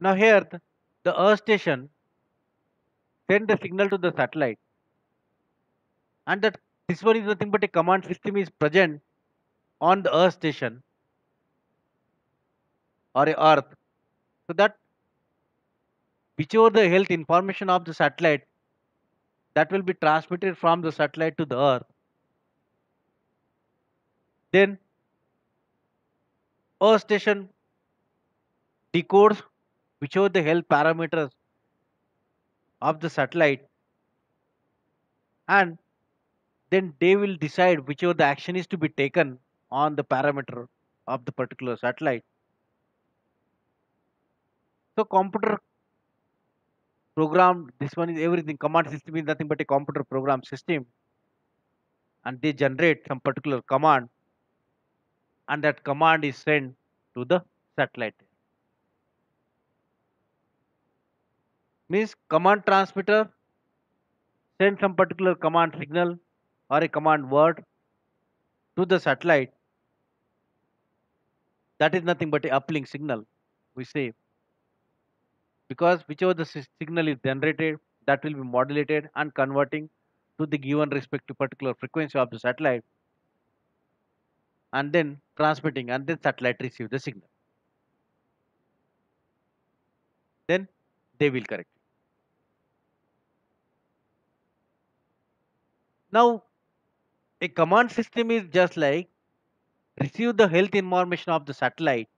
Now here the, Earth station send the signal to the satellite and that this one is nothing but a command system is present on the Earth station or a Earth. So that whichever the health information of the satellite that will be transmitted from the satellite to the Earth. Then Earth station decodes whichever the health parameters of the satellite. And then they will decide whichever the action is to be taken on the parameter of the particular satellite. So computer program this one is everything. Command system is nothing but a computer program system. And they generate some particular command. And that command is sent to the satellite means command transmitter send some particular command signal or a command word to the satellite. That is nothing but a uplink signal we say. Because whichever the signal is generated that will be modulated and converting to the given respective particular frequency of the satellite and then transmitting and then satellite receive the signal. Then they will correct now a command system is just like receive the health information of the satellite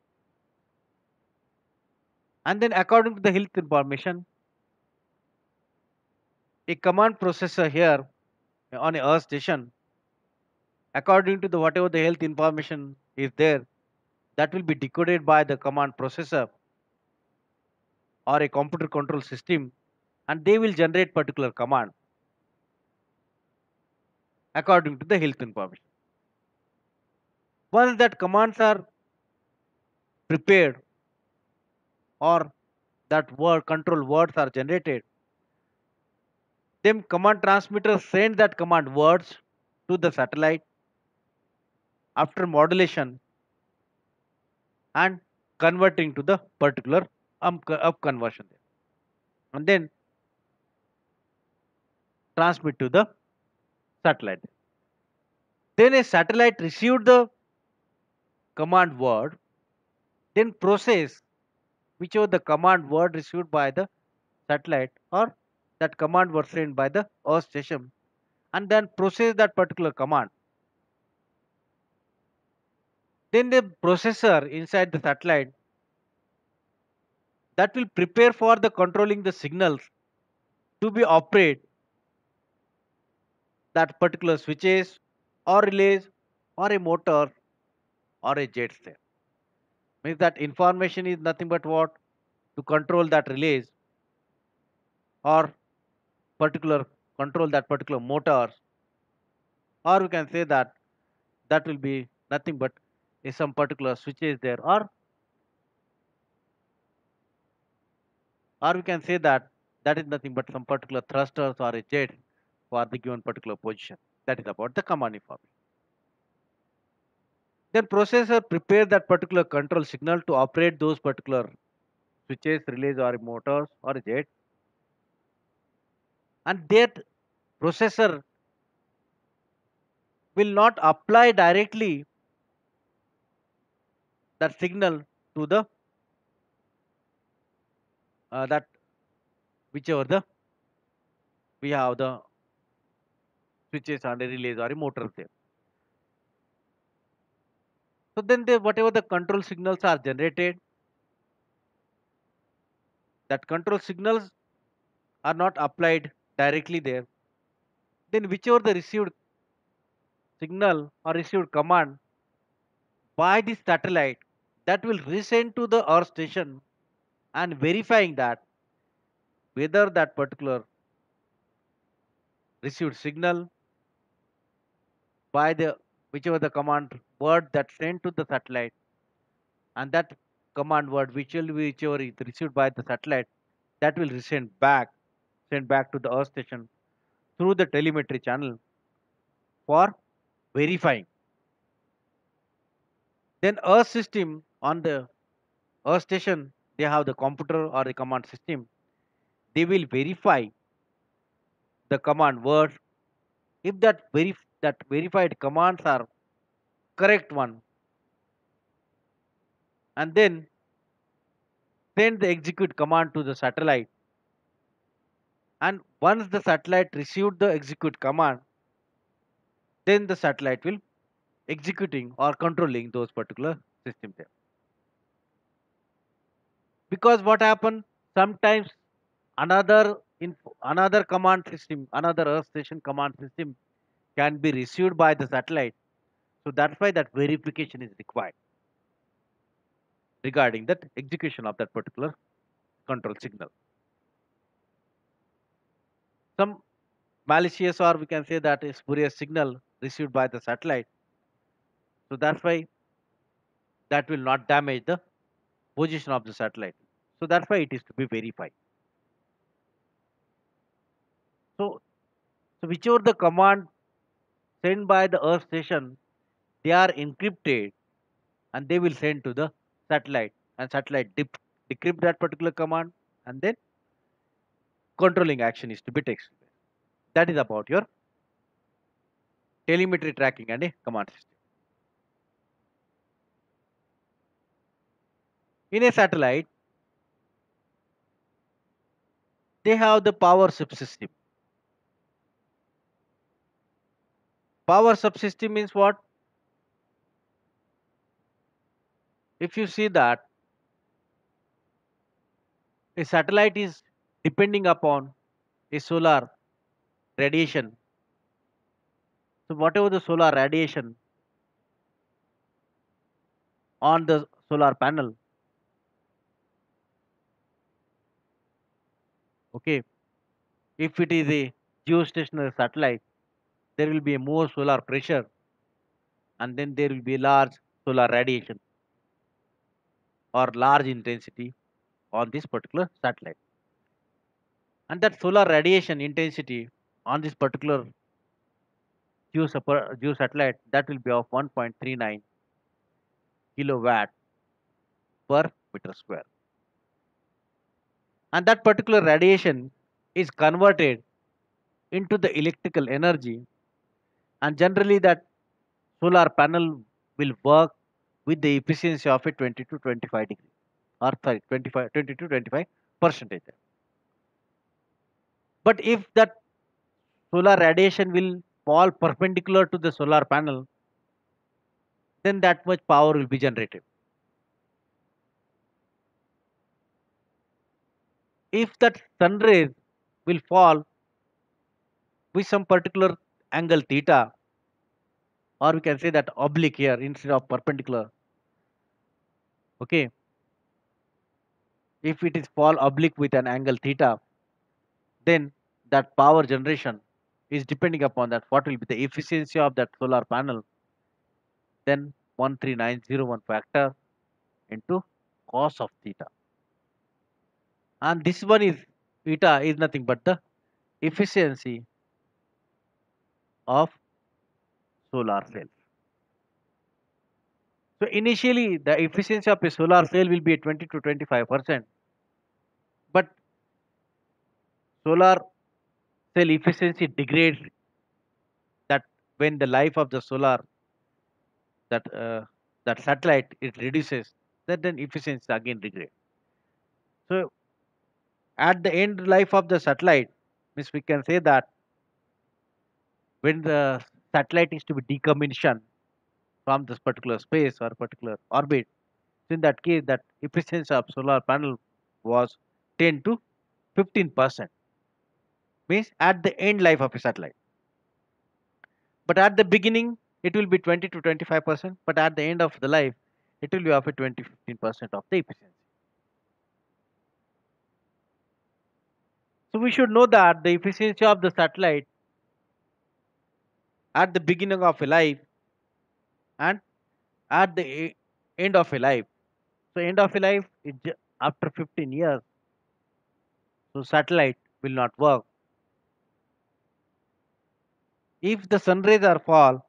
and then according to the health information a command processor here on a earth station according to the whatever the health information is there that will be decoded by the command processor or a computer control system and they will generate particular command according to the health information. Once that commands are prepared or that word control words are generated then command transmitter send that command words to the satellite after modulation and converting to the particular um, up conversion and then transmit to the satellite. Then a satellite received the command word then process whichever the command word received by the satellite or that command was sent by the earth station and then process that particular command. Then the processor inside the satellite that will prepare for the controlling the signals to be operate that particular switches or relays or a motor or a jet there means that information is nothing but what? To control that relays or particular control that particular motors. Or we can say that that will be nothing but is some particular switches there. Or or we can say that that is nothing but some particular thrusters or a jet for the given particular position. That is about the command information then processor prepare that particular control signal to operate those particular switches relays or motors or jet. And that processor will not apply directly that signal to the uh, that whichever the we have the switches and relays or a motors there so then the whatever the control signals are generated that control signals are not applied directly there then whichever the received signal or received command by the satellite that will resend to the earth station and verifying that whether that particular received signal by the whichever the command word that sent to the satellite. And that command word which will be whichever is received by the satellite that will resend back send back to the earth station through the telemetry channel for verifying. Then earth system on the earth station they have the computer or the command system. They will verify the command word. If that verif- that verified commands are correct one. And then send the execute command to the satellite. And once the satellite received the execute command then the satellite will executing or controlling those particular system there. Because what happened sometimes another info, another command system another earth station command system can be received by the satellite. So that's why that verification is required regarding that execution of that particular control signal. Some malicious or we can say that is spurious signal received by the satellite. So that's why that will not damage the position of the satellite. So that's why it is to be verified. So so whichever the command sent by the earth station they are encrypted and they will send to the satellite and satellite decrypt that particular command and then controlling action is to be taken. That is about your telemetry tracking and a command system. In a satellite they have the power subsystem power subsystem means what? If you see that a satellite is depending upon a solar radiation. So whatever the solar radiation on the solar panel okay if it is a geostationary satellite there will be more solar pressure and then there will be large solar radiation or large intensity on this particular satellite. And that solar radiation intensity on this particular geo, super, geo satellite that will be of 1.39 kilowatt per meter square. And that particular radiation is converted into the electrical energy and generally that solar panel will work with the efficiency of a 20 to 25 degree or sorry 25 20 to 25 percentage. But if that solar radiation will fall perpendicular to the solar panel then that much power will be generated. If that sun rays will fall with some particular angle theta or we can say that oblique here instead of perpendicular. Okay? If it is fall oblique with an angle theta then that power generation is depending upon that what will be the efficiency of that solar panel. Then 13901 factor into cos of theta. And this one is theta is nothing but the efficiency of solar cell so initially the efficiency of a solar cell will be 20 to 25 percent. But solar cell efficiency degrades that when the life of the solar that uh, that satellite it reduces that then efficiency again degrades. So at the end life of the satellite means we can say that when the satellite is to be decommissioned from this particular space or particular orbit in that case that efficiency of solar panel was 10 to 15 percent. Means at the end life of a satellite. But at the beginning it will be 20 to 25 percent but at the end of the life it will be of a 20 15 percent of the efficiency. So we should know that the efficiency of the satellite at the beginning of a life and at the end of a life so end of a life is after 15 years so satellite will not work if the sun rays are fall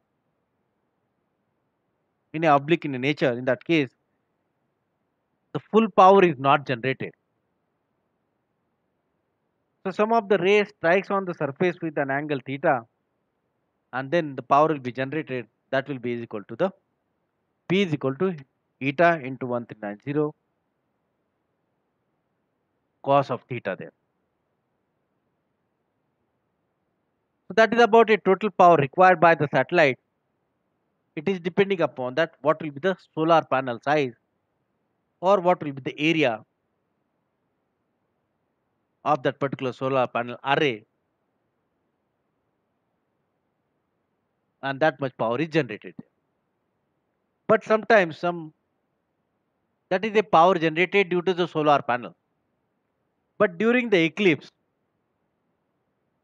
in a oblique in a nature in that case the full power is not generated. So some of the rays strikes on the surface with an angle theta and then the power will be generated that will be equal to the P is equal to eta into 1390 cos of theta there. So that is about a total power required by the satellite. It is depending upon that what will be the solar panel size or what will be the area of that particular solar panel array and that much power is generated. But sometimes some that is the power generated due to the solar panel. But during the eclipse,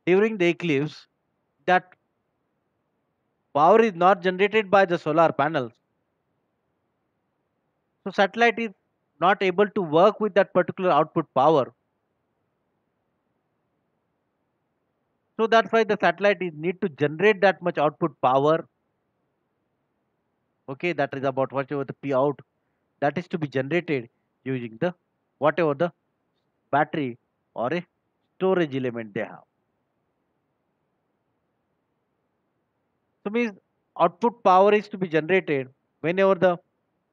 during the eclipse, that power is not generated by the solar panels. So satellite is not able to work with that particular output power. So that's why the satellite is need to generate that much output power. Okay, that is about whatever the P out that is to be generated using the whatever the battery or a storage element they have. So means output power is to be generated whenever the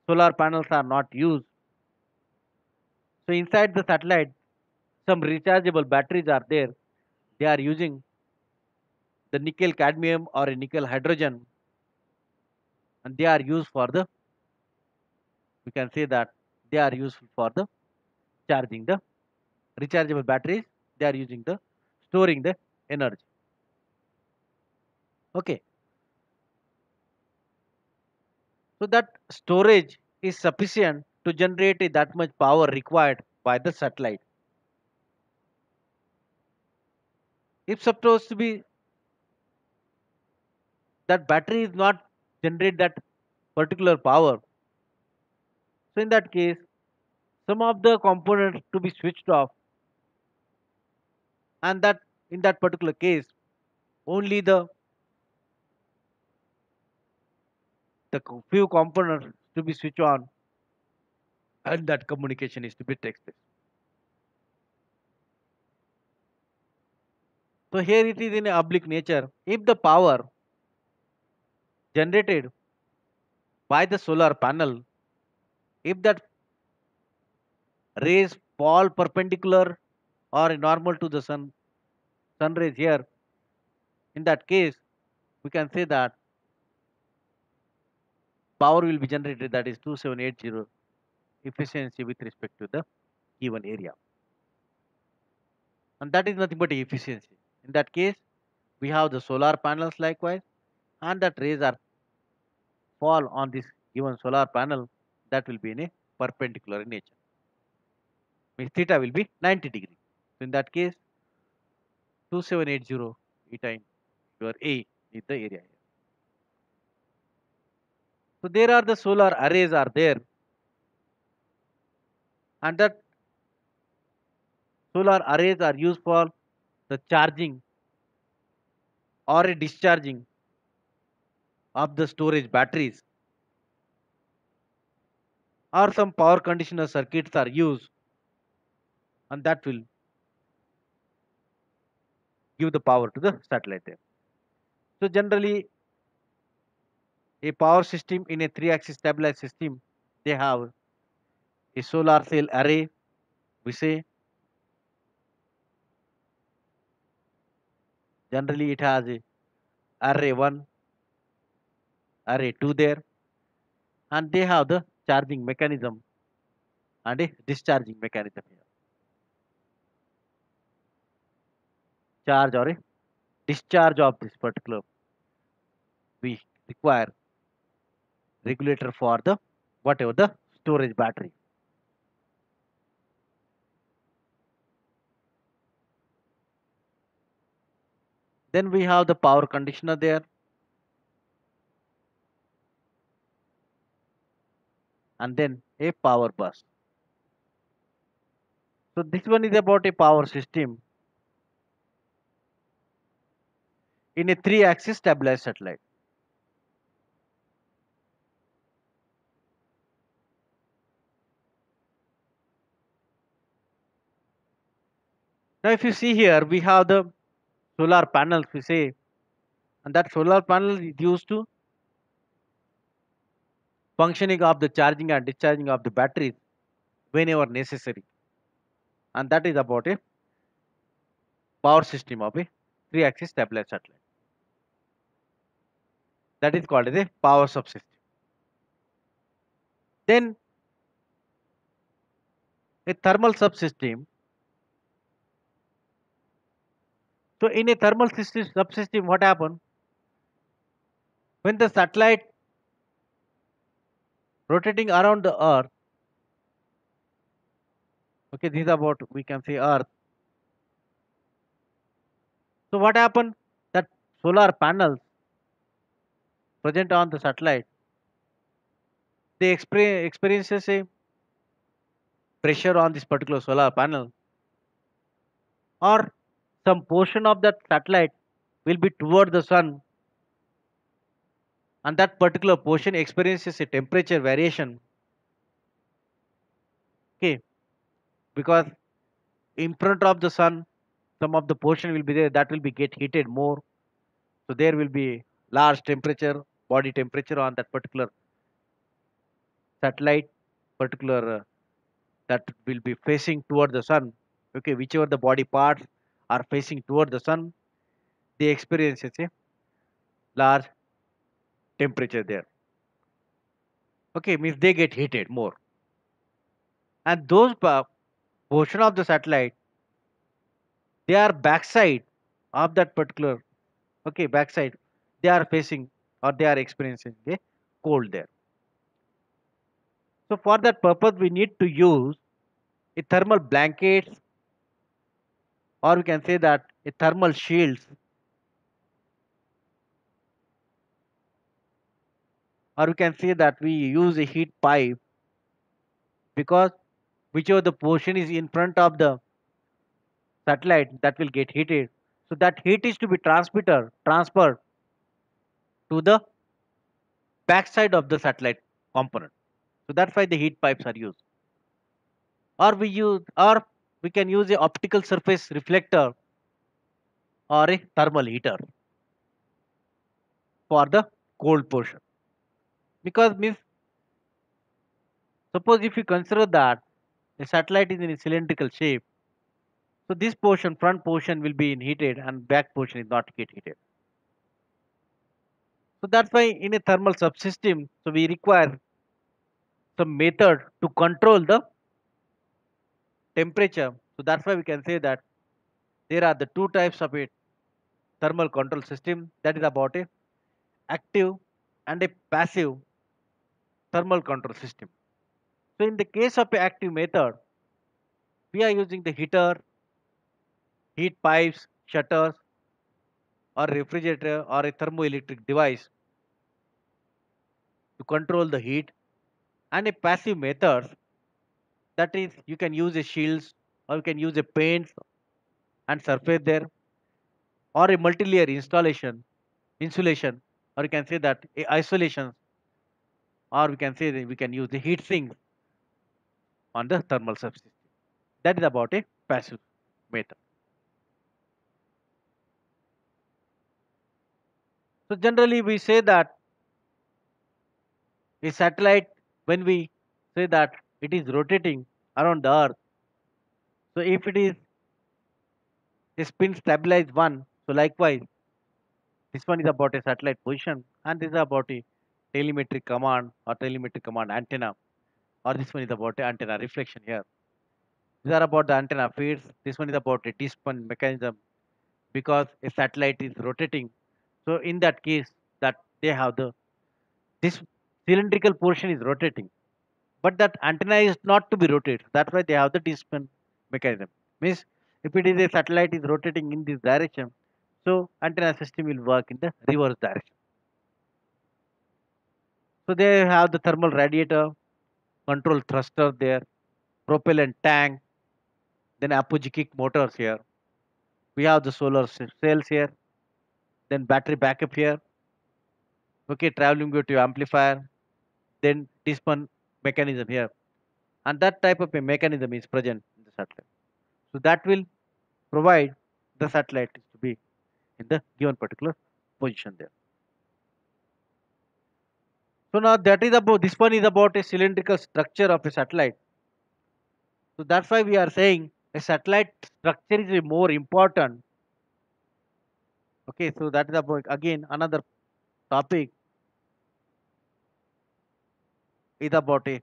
solar panels are not used. So inside the satellite, some rechargeable batteries are there. They are using the nickel cadmium or nickel hydrogen and they are used for the we can say that they are useful for the charging the rechargeable batteries they are using the storing the energy. Okay. So that storage is sufficient to generate that much power required by the satellite. If supposed to be that battery is not generate that particular power. So in that case some of the components to be switched off. And that in that particular case only the the few components to be switched on. And that communication is to be text based so here it is in a oblique nature. If the power generated by the solar panel. If that rays fall perpendicular or normal to the sun sun rays here in that case we can say that power will be generated that is 2780 efficiency with respect to the given area. And that is nothing but efficiency. In that case we have the solar panels likewise and that rays are fall on this given solar panel that will be in a perpendicular nature. Means theta will be 90 degree. So in that case 2780 eta in your a is the area so there are the solar arrays are there. And that solar arrays are used for the charging or discharging of the storage batteries or some power conditioner circuits are used and that will give the power to the satellite. So generally a power system in a three axis stabilized system they have a solar cell array we say generally it has a array 1 array 2 there? And they have the charging mechanism. And a discharging mechanism here. Charge or a discharge of this particular we require regulator for the whatever the storage battery. Then we have the power conditioner there and then a power bus. So this one is about a power system in a three-axis stabilized satellite. Now if you see here, we have the solar panels we say and that solar panel is used to functioning of the charging and discharging of the batteries whenever necessary. And that is about a power system of a three axis stabilized satellite. That is called as a power subsystem. Then a thermal subsystem. So in a thermal system, subsystem, what happens? When the satellite rotating around the earth, okay, this is about we can say earth. So what happened? That solar panels present on the satellite, they experience experiences a pressure on this particular solar panel or some portion of that satellite will be toward the sun and that particular portion experiences a temperature variation. Okay. Because in front of the sun some of the portion will be there that will be get heated more. So there will be large temperature body temperature on that particular satellite particular uh, that will be facing toward the sun. Okay whichever the body parts are facing toward the sun they experience a large temperature there. Okay means they get heated more. And those portion of the satellite they are backside of that particular okay backside they are facing or they are experiencing a cold there. So for that purpose we need to use a thermal blankets or we can say that a thermal shields or we can say that we use a heat pipe because whichever the portion is in front of the satellite that will get heated. So that heat is to be transmitter transferred to the backside of the satellite component. So that's why the heat pipes are used. Or we use or we can use a optical surface reflector or a thermal heater for the cold portion because means suppose if you consider that the satellite is in a cylindrical shape so this portion front portion will be in heated and back portion is not get heated. So that's why in a thermal subsystem so we require some method to control the temperature. So that's why we can say that there are the two types of a thermal control system. That is about a active and a passive thermal control system. So in the case of active method we are using the heater heat pipes shutters or refrigerator or a thermoelectric device to control the heat and a passive method that is you can use a shields or you can use a paints and surface there or a multi-layer installation insulation or you can say that a isolation or we can say that we can use the heat sinks on the thermal subsystem that is about a passive method. So generally we say that a satellite when we say that it is rotating around the earth so if it is a spin stabilized one so likewise this one is about a satellite position and this is about a telemetry command or telemetry command antenna. Or this one is about antenna reflection here. These are about the antenna feeds this one is about a despin mechanism. Because a satellite is rotating. So in that case that they have the this cylindrical portion is rotating. But that antenna is not to be rotated. That's why they have the despin mechanism. Means if it is a satellite is rotating in this direction so antenna system will work in the reverse direction so they have the thermal radiator control thruster there propellant tank then apogee kick motors here. We have the solar cells here then battery backup here. Okay traveling wave tube amplifier then despin mechanism here. And that type of a mechanism is present in the satellite. So that will provide the satellite to be in the given particular position there. So now that is about this one is about a cylindrical structure of a satellite. So that's why we are saying a satellite structure is more important. Okay, so that is about again another topic is about a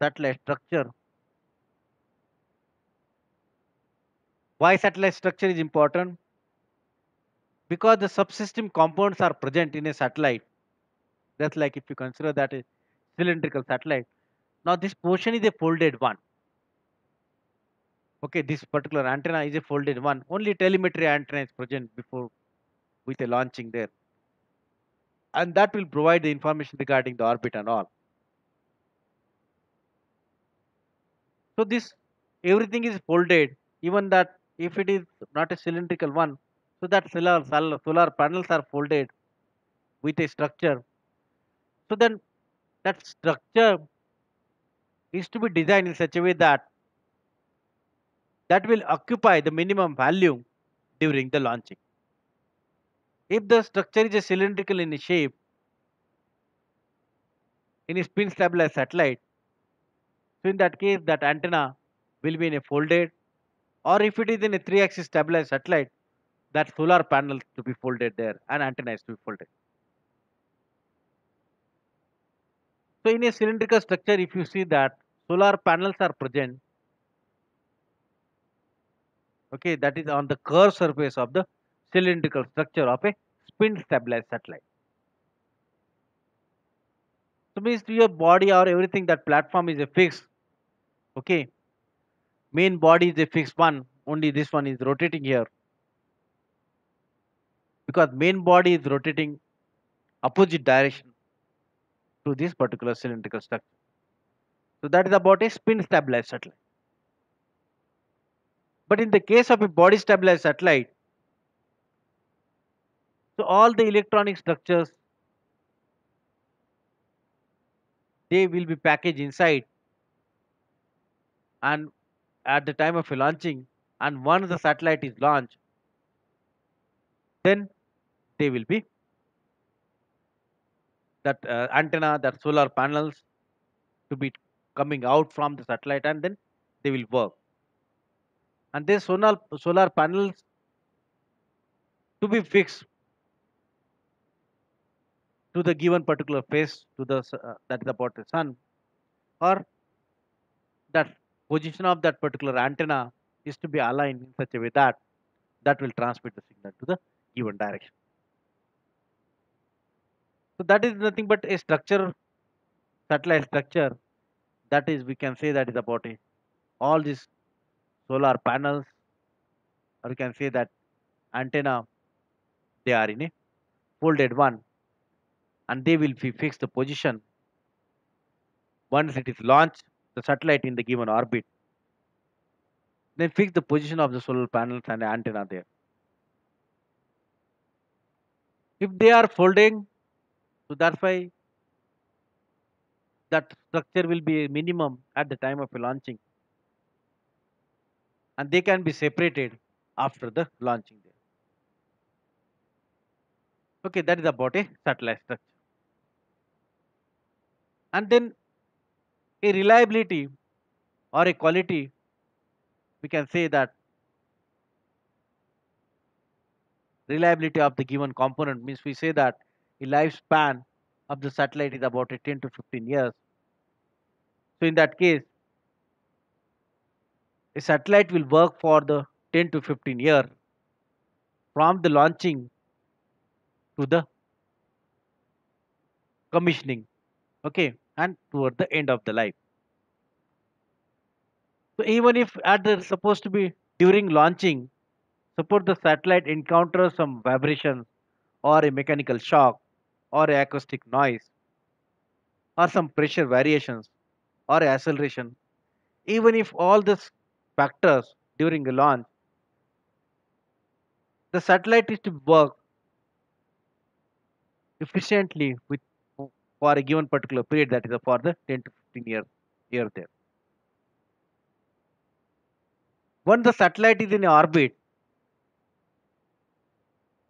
satellite structure. Why satellite structure is important? Because the subsystem components are present in a satellite. That's like if you consider that a cylindrical satellite. Now this portion is a folded one. Okay, this particular antenna is a folded one. Only telemetry antenna is present before with a launching there. And that will provide the information regarding the orbit and all. So this everything is folded, even that if it is not a cylindrical one, so that solar, solar, solar panels are folded with a structure. So then that structure is to be designed in such a way that that will occupy the minimum value during the launching. If the structure is a cylindrical in shape, in a spin stabilized satellite, so in that case, that antenna will be in a folded, or if it is in a three axis stabilized satellite, that solar panel to be folded there and antenna is to be folded. So in a cylindrical structure, if you see that solar panels are present, okay, that is on the curved surface of the cylindrical structure of a spin stabilized satellite. So means your body or everything that platform is a fixed, okay. Main body is a fixed one, only this one is rotating here. Because main body is rotating opposite direction to this particular cylindrical structure. So that is about a spin stabilized satellite. But in the case of a body stabilized satellite, so all the electronic structures they will be packaged inside and at the time of launching and once the satellite is launched then they will be that uh, antenna that solar panels to be coming out from the satellite and then they will work. And these solar solar panels to be fixed to the given particular phase to the uh, that is about the sun or that position of that particular antenna is to be aligned in such a way that that will transmit the signal to the given direction so that is nothing but a structure satellite structure. That is we can say that is about a, all these solar panels or we can say that antenna they are in a folded one and they will be fixed the position. Once it is launched the satellite in the given orbit then fix the position of the solar panels and the antenna there. If they are folding so that's why that structure will be a minimum at the time of launching. And they can be separated after the launching okay that is about a satellite structure. And then a reliability or a quality we can say that reliability of the given component means we say that a lifespan of the satellite is about a 10 to 15 years. So in that case a satellite will work for the 10 to 15 year from the launching to the commissioning okay and toward the end of the life. So even if at the supposed to be during launching suppose the satellite encounters some vibration or a mechanical shock or acoustic noise or some pressure variations or acceleration. Even if all these factors during the launch the satellite is to work efficiently with for a given particular period that is for the 10 to 15 year year there. Once the satellite is in orbit,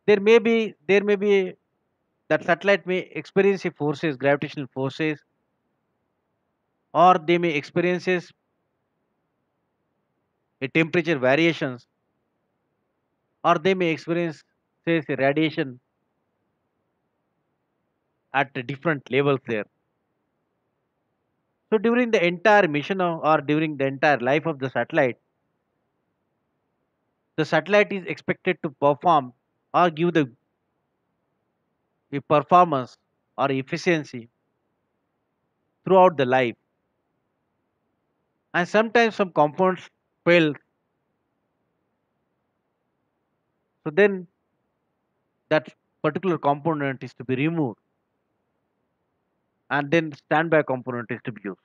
there may be there may be that satellite may experience forces, gravitational forces, or they may experience a temperature variations, or they may experience say radiation at different levels there. So during the entire mission or or during the entire life of the satellite, the satellite is expected to perform or give the, the performance or efficiency throughout the life. And sometimes some components fail. So then that particular component is to be removed and then standby component is to be used.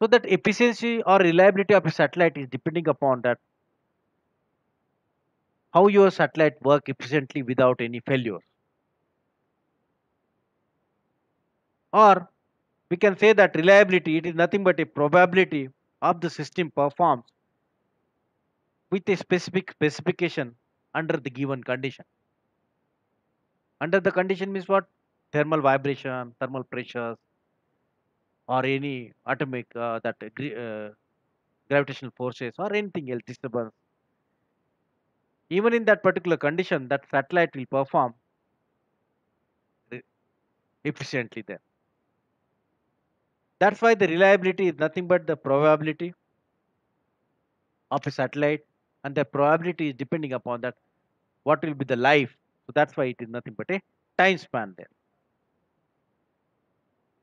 So that efficiency or reliability of a satellite is depending upon that how your satellite work efficiently without any failure. Or we can say that reliability it is nothing but a probability of the system performs with a specific specification under the given condition. Under the condition means what? Thermal vibration, thermal pressures, or any atomic uh, that uh, gravitational forces or anything else disturbance. Even in that particular condition, that satellite will perform efficiently there. That's why the reliability is nothing but the probability of a satellite, and the probability is depending upon that what will be the life. So that's why it is nothing but a time span there.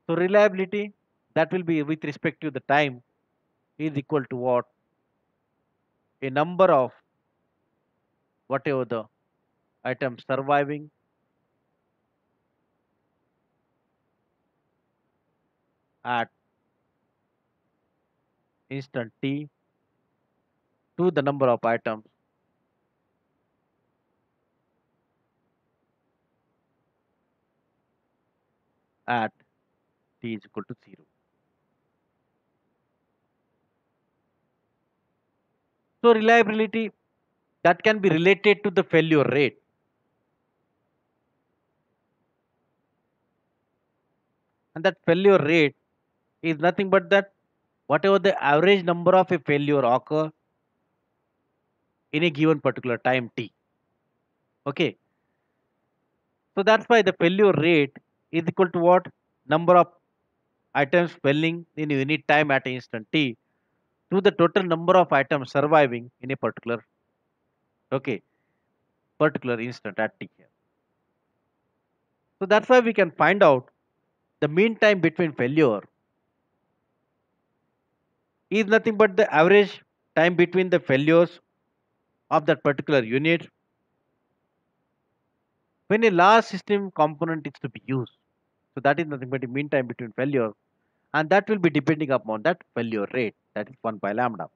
So reliability that will be with respect to the time is equal to what a number of whatever the item surviving? At instant t. To the number of items. At t is equal to 0. So reliability that can be related to the failure rate. And that failure rate is nothing but that whatever the average number of a failure occur in a given particular time t. Okay. So that's why the failure rate is equal to what? Number of items failing in unit time at instant t to the total number of items surviving in a particular okay particular instant at t here. So that's why we can find out the mean time between failure is nothing but the average time between the failures of that particular unit when a large system component is to be used. So that is nothing but the mean time between failure and that will be depending upon that failure rate that is 1 by lambda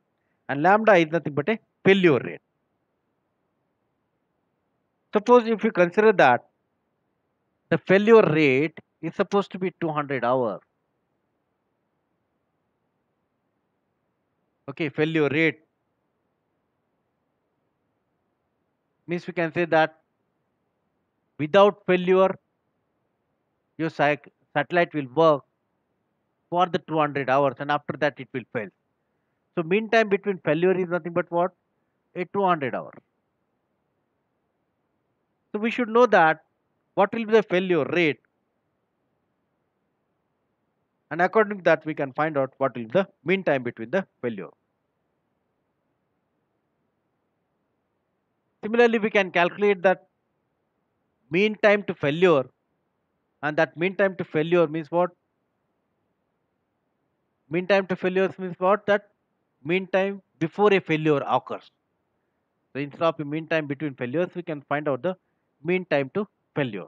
and lambda is nothing but a failure rate. Suppose if you consider that the failure rate is supposed to be 200 hour. Okay, failure rate means we can say that without failure your satellite will work for the 200 hours and after that it will fail. So mean time between failure is nothing but what? A 200 hour. So we should know that what will be the failure rate and according to that we can find out what will be the mean time between the failure. Similarly, we can calculate that mean time to failure and that mean time to failure means what? Mean time to failure means what? That mean time before a failure occurs. So instead of a mean time between failures, we can find out the mean time to failure.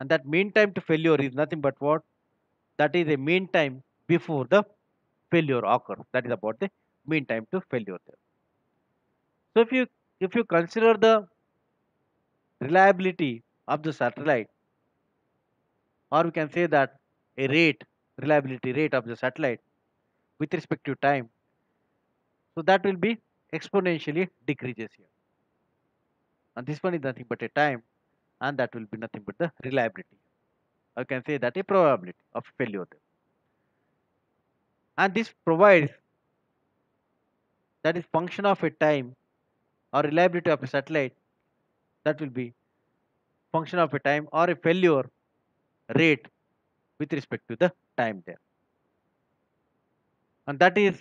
And that mean time to failure is nothing but what? That is a mean time before the failure occurs. That is about the mean time to failure there. So if you if you consider the reliability of the satellite, or we can say that a rate reliability rate of the satellite with respect to time. So that will be exponentially decreases here. And this one is nothing but a time and that will be nothing but the reliability. I can say that a probability of failure. And this provides that is function of a time or reliability of a satellite that will be function of a time or a failure rate with respect to the time there. And that is